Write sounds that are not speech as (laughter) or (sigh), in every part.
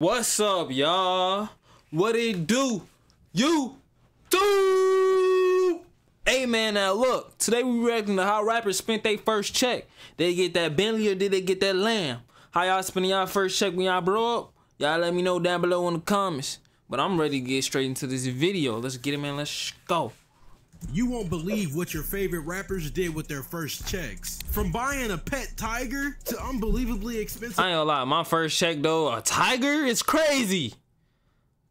What's up, y'all? What it do? You do? Hey man, now look. Today we reacting to how rappers spent their first check. They get that Bentley or did they get that lamb? How y'all spending y'all first check when y'all blow up? Y'all let me know down below in the comments. But I'm ready to get straight into this video. Let's get it, man. Let's go. You won't believe what your favorite rappers did with their first checks. From buying a pet tiger to unbelievably expensive I ain't gonna lie, my first check though, a tiger is crazy.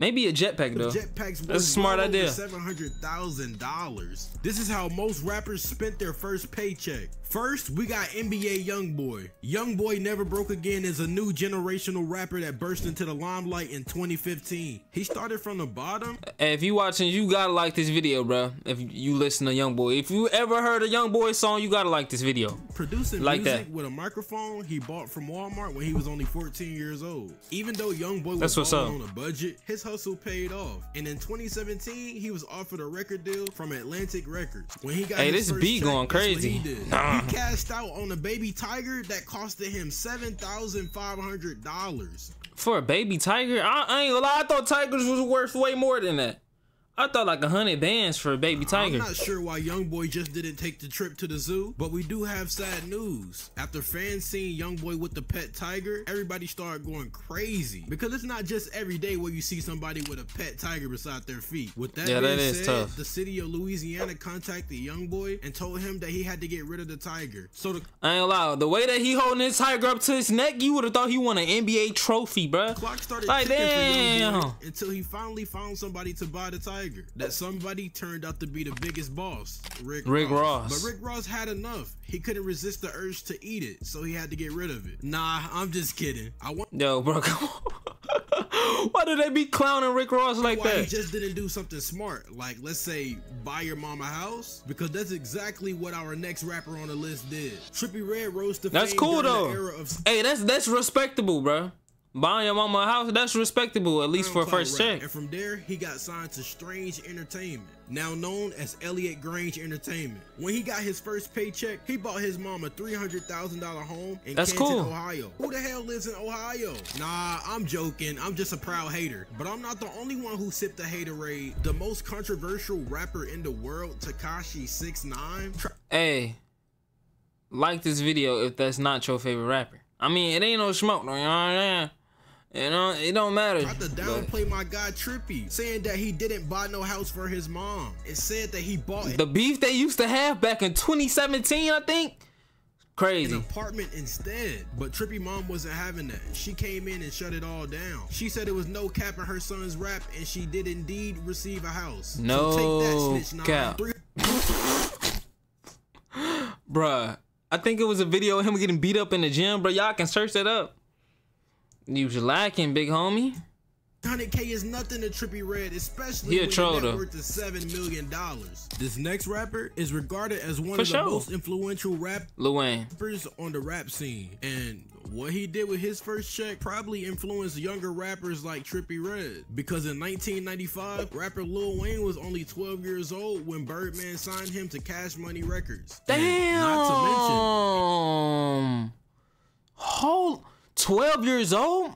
Maybe a jetpack though. jetpacks. That's a smart idea. Seven hundred thousand dollars. This is how most rappers spent their first paycheck. First, we got NBA YoungBoy. YoungBoy Never Broke Again is a new generational rapper that burst into the limelight in 2015. He started from the bottom. Hey, if you watching, you gotta like this video, bro. If you listen to YoungBoy, if you ever heard a YoungBoy song, you gotta like this video. Producing Like music that. with a microphone he bought from Walmart when he was only 14 years old. Even though YoungBoy That's was what's up. on a budget, his hustle paid off. And in 2017, he was offered a record deal from Atlantic Records. When he got Hey, his this beat going crazy. Nah. He cashed out on a baby tiger that costed him $7,500. For a baby tiger, I, I ain't gonna lie, I thought tigers was worth way more than that. I thought like a hundred bands for a baby tiger. I'm not sure why YoungBoy just didn't take the trip to the zoo, but we do have sad news. After fans seeing YoungBoy with the pet tiger, everybody started going crazy because it's not just every day where you see somebody with a pet tiger beside their feet. With that Yeah, being that said, tough. the city of Louisiana contacted YoungBoy and told him that he had to get rid of the tiger. So the I ain't gonna the way that he holding his tiger up to his neck, you would have thought he won an NBA trophy, bruh. clock started Like, ticking damn. for YoungBoy until he finally found somebody to buy the tiger. That somebody turned out to be the biggest boss, Rick, Rick Ross. But Rick Ross had enough. He couldn't resist the urge to eat it, so he had to get rid of it. Nah, I'm just kidding. I want Yo, bro, (laughs) come on. Why do they be clowning Rick Ross like why he just didn't do something smart, like let's say buy your mama a house, because that's exactly what our next rapper on the list did. Trippie Redd rose to That's fame cool though. the era of Hey, that's that's respectable, bro. Buying your mama a house, that's respectable, at least for a first check. And from there, he got signed to Strange Entertainment, now known as Elliott Grainge Entertainment. When he got his first paycheck, he bought his mom a $300,000 home in That's Canton, cool. Ohio. Who the hell lives in Ohio? Nah, I'm joking. I'm just a proud hater. But I'm not the only one who sipped the haterade. The most controversial rapper in the world, Tekashi 69 Hey, like this video if that's not your favorite rapper. I mean, it ain't no smoke, though, you know what I'm saying? You know, it don't matter. tried to downplay my guy Trippie, saying that he didn't buy no house for his mom. It said that he bought The beef they used to have back in 2017, I think, Crazy. an apartment instead. But Trippie mom wasn't having that. She came in and shut it all down. She said it was no cap in her son's rap, and she did indeed receive a house. So No take that, snitch cap. (laughs) Bruh, I think it was a video of him getting beat up in the gym, bro. Y'all can search that up. You was lacking, big homie. 100k is nothing to Trippie Redd, especially He a when troll, your net worth is seven million dollars. This next rapper is regarded as one For of sure. the most influential rap Lil Wayne. rappers on the rap scene. And what he did with his first check probably influenced younger rappers like Trippie Redd. Because in 1995, rapper Lil Wayne was only 12 years old when Birdman signed him to Cash Money Records. And Damn. Not to mention, Hold 12 years old?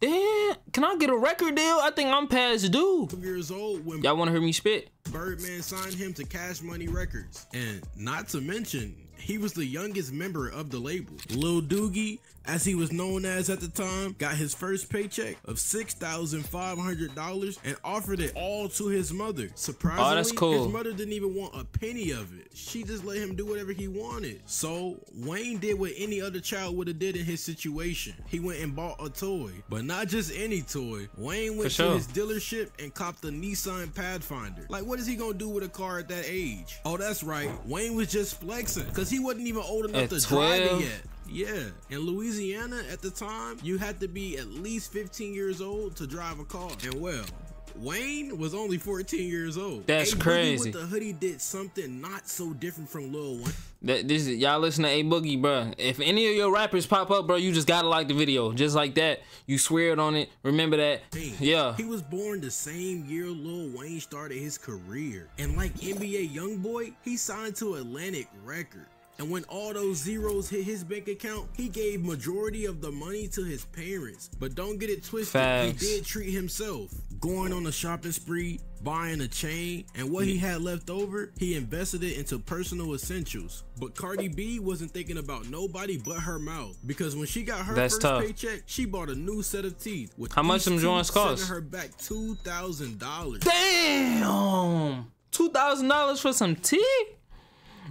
Damn. Can I get a record deal? I think I'm past due. years old when Y'all wanna hear me spit? Birdman signed him to Cash Money Records. And not to mention, he was the youngest member of the label. Lil Doogie, as he was known as at the time, got his first paycheck of $6,500 and offered it all to his mother. Surprisingly, Oh, cool. his mother didn't even want a penny of it. She just let him do whatever he wanted. So, Wayne did what any other child would have did in his situation. He went and bought a toy, but not just any toy. Wayne went sure. to his dealership and copped the Nissan Pathfinder. Like, what is he gonna do with a car at that age? Oh, that's right. Wayne was just flexing because he wasn't even old enough At to drive it yet. Yeah, in Louisiana at the time, you had to be at least 15 years old to drive a car. And well, Wayne was only 14 years old. That's A Boogie crazy. With the hoodie did something not so different from Lil Wayne. That this is y'all listen to A Boogie, bro. If any of your rappers pop up, bro, you just gotta like the video. Just like that. You swear it on it. Remember that. Yeah. He was born the same year Lil Wayne started his career. And like NBA Youngboy, he signed to Atlantic Records. And when all those zeros hit his bank account, he gave majority of the money to his parents. But don't get it twisted, Facts. he did treat himself. Going on a shopping spree, buying a chain, and what he had left over, he invested it into personal essentials. But Cardi B wasn't thinking about nobody but her mouth. Because when she got her That's first tough. paycheck, she bought a new set of teeth. With How much them joints cost? her back two thousand dollars. Damn, two thousand dollars for some teeth.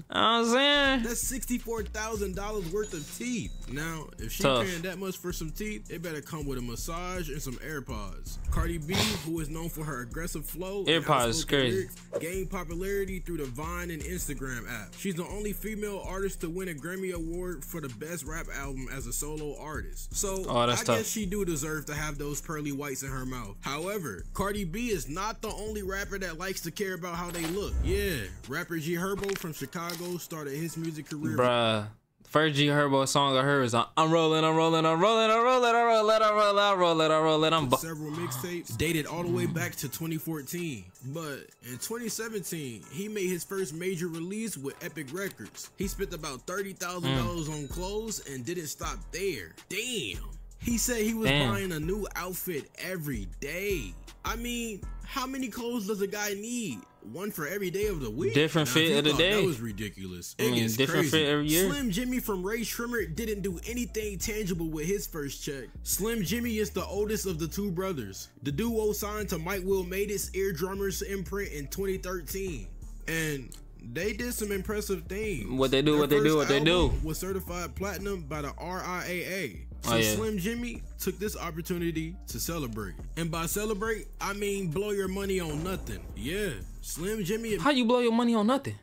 I'm saying? That's sixty-four thousand dollars worth of teeth. Now, if she Tough. paying that much for some teeth, it better come with a massage and some AirPods. Cardi B, who is known for her aggressive flow, AirPods crazy. gained popularity through the Vine and Instagram app. She's the only female artist to win a Grammy Award for the best rap album as a solo artist. So Oh, I tough. guess she do deserve to have those pearly whites in her mouth. However, Cardi B is not the only rapper that likes to care about how they look. Yeah, rapper G Herbo from Chicago started his music career Bruh. First G Herbo song I heard was uh, I'm rolling, I'm rolling, I'm rolling, I'm rolling, I'm rolling, I'm rolling, I'm rolling, I'm rolling, I'm several mixtapes dated all the way back to 2014. But in 2017, he made his first major release with Epic Records. He spent about $30,000 on clothes and didn't stop there. Damn. He said he was Damn. buying a new outfit every day. I mean, how many clothes does a guy need? One for every day of the week. Different Now, fit of the day. That was ridiculous. I It mean, different crazy. fit every year. Slim Jxmmi from Rae Sremmurd didn't do anything tangible with his first check. Slim Jxmmi is the oldest of the two brothers. The duo signed to Mike Will Made-It's Ear Drummers imprint in 2013. And they did some impressive things. What they do, Their what they do, what they do. Was certified platinum by the RIAA. Oh, so Oh, yeah. Slim Jxmmi took this opportunity to celebrate. And by celebrate, I mean blow your money on nothing. Yeah, Slim Jxmmi How you blow your money on nothing?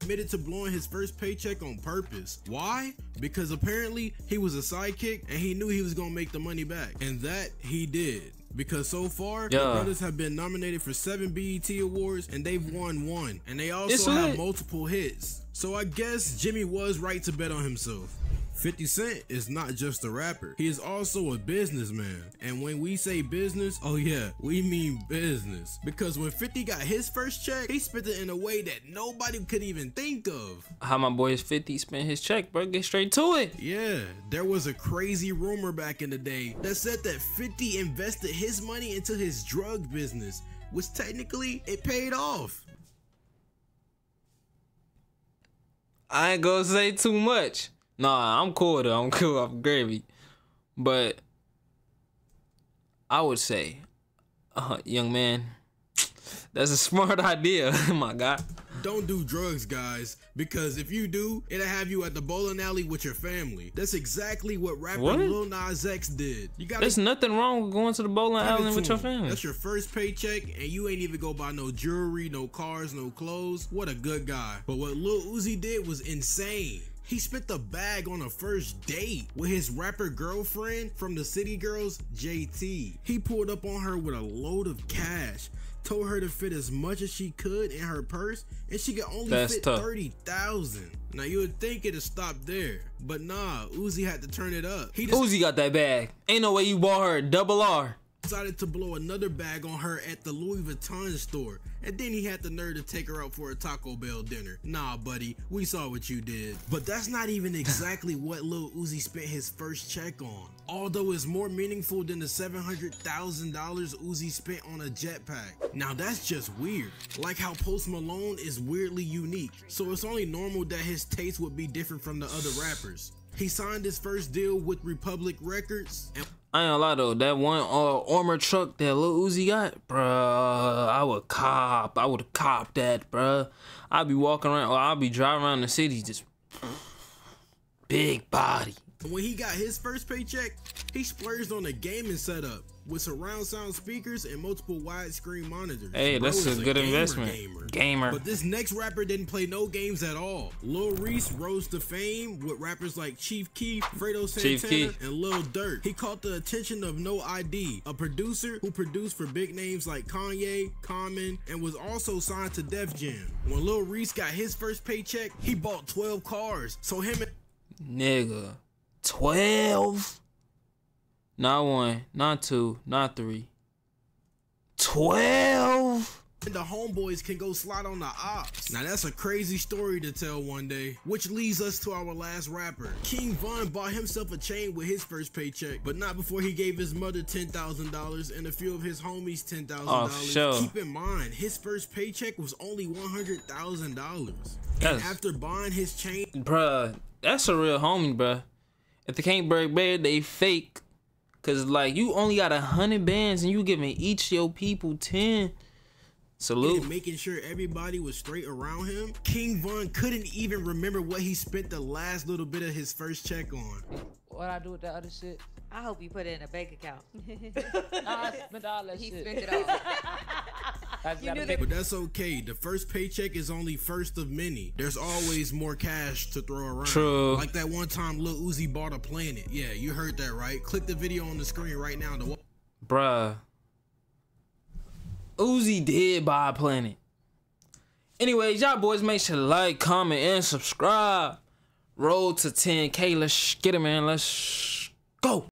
admitted to blowing his first paycheck on purpose. Why? Because apparently he was a sidekick and he knew he was gonna make the money back. And that he did. Because so far, the brothers have been nominated for seven BET awards and they've won one. And they It's also have lit. multiple hits. So I guess Jimmy was right to bet on himself. 50 Cent is not just a rapper, he is also a businessman. And when we say business, oh yeah, we mean business. Because when 50 got his first check, he spent it in a way that nobody could even think of. How my boy is 50 spent his check, bro. Get straight to it. Yeah, there was a crazy rumor back in the day that said that 50 invested his money into his drug business, which technically it paid off. I ain't gonna say too much. Nah, I'm cool though. I'm cool off gravy. But I would say, uh, young man, that's a smart (laughs) idea, (laughs) my God. Don't do drugs, guys, because if you do, it'll have you at the bowling alley with your family. That's exactly what rapper What? Lil Nas X did. You gotta There's nothing wrong with going to the bowling alley with your family. That's your first paycheck, and you ain't even go buy no jewelry, no cars, no clothes. What a good guy. But what Lil Uzi did was insane. He spent the bag on a first date with his rapper girlfriend from the City Girls, JT. He pulled up on her with a load of cash, told her to fit as much as she could in her purse, and she could only That's fit tough. 30,000. Now you would think it'd stop there, but nah, Uzi had to turn it up. He Uzi got that bag. Ain't no way you bought her a double R. decided to blow another bag on her at the Louis Vuitton store. And then he had the nerve to take her out for a Taco Bell dinner. Nah, buddy, we saw what you did. But that's not even (laughs) exactly what Lil Uzi spent his first check on. Although it's more meaningful than the $700,000 Uzi spent on a jetpack. Now that's just weird. Like how Post Malone is weirdly unique. So it's only normal that his taste would be different from the other rappers. He signed his first deal with Republic Records I ain't gonna lie though, that one uh, armor truck that Lil Uzi got, bruh, I would cop. I would cop that, bruh. I'd be walking around, or I'd be driving around the city just big body. When he got his first paycheck, he splurged on a gaming setup with surround sound speakers and multiple widescreen monitors. Hey, Bro that's a is good gamer investment. Gamer. Gamer. But this next rapper didn't play no games at all. Lil Reese rose to fame with rappers like Chief Keef, Fredo Santana, and Lil Durk. He caught the attention of No ID, a producer who produced for big names like Kanye, Common, and was also signed to Def Jam. When Lil Reese got his first paycheck, he bought 12 cars. So him and Nigga, 12? Not one, not two, not three. 12? and the homeboys can go slide on the ops. Now that's a crazy story to tell one day, which leads us to our last rapper. King Von bought himself a chain with his first paycheck, but not before he gave his mother $10,000 and a few of his homies $10,000. Oh, sure. Keep in mind, his first paycheck was only $100,000. And after buying his chain Bruh, that's a real homie, bruh. If they can't break bread, they fake. Cause like you only got a hundred bands and you giving each your people ten. Salute. and making sure everybody was straight around him, King Von couldn't even remember what he spent the last little bit of his first check on. What I do with that other shit? I hope you put it in a bank account. (laughs) Nah, I spent all that he shit. spent it all. (laughs) I just You knew pay- But that's okay. The first paycheck is only first of many. There's always more cash to throw around. True. Like that one time Lil Uzi bought a planet. Yeah, you heard that right. Click the video on the screen right now to Bruh. Uzi did buy a planet. Anyways, y'all boys make sure to like, comment, and subscribe. Roll to 10K. Let's get it, man. Let's go.